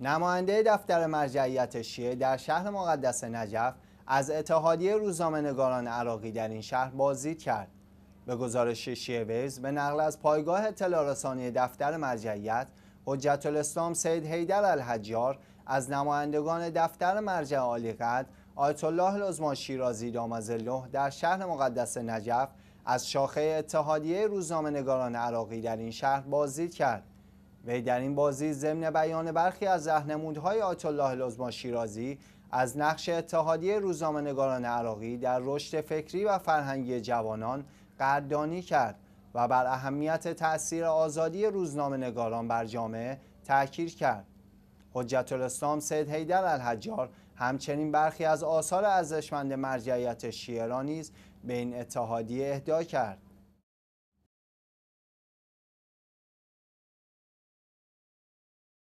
نماینده دفتر مرجعیت شیعه در شهر مقدس نجف از اتحادیه روزنامه‌نگاران عراقی در این شهر بازدید کرد. به گزارش شیعه ویز به نقل از پایگاه اطلاع دفتر مرجعیت حجت الاسلام سید حیدر الحجار از نمایندگان دفتر مرجع عالی قدر آیت الله العظما شیرازی دامزله در شهر مقدس نجف از شاخه اتحادیه روزنامه‌نگاران عراقی در این شهر بازدید کرد. وی در این بازی ضمن بیان برخی از رهنمودهای آیت الله العظما شیرازی از نقش اتحادیه روزنامه‌نگاران عراقی در رشد فکری و فرهنگی جوانان قدردانی کرد و بر اهمیت تأثیر آزادی روزنامه‌نگاران بر جامعه تاکید کرد. حجت الاسلام سید حیدر الحجار همچنین برخی از آثار ارزشمند مرجعیت شیعه را نیز به این اتحادیه اهدا کرد.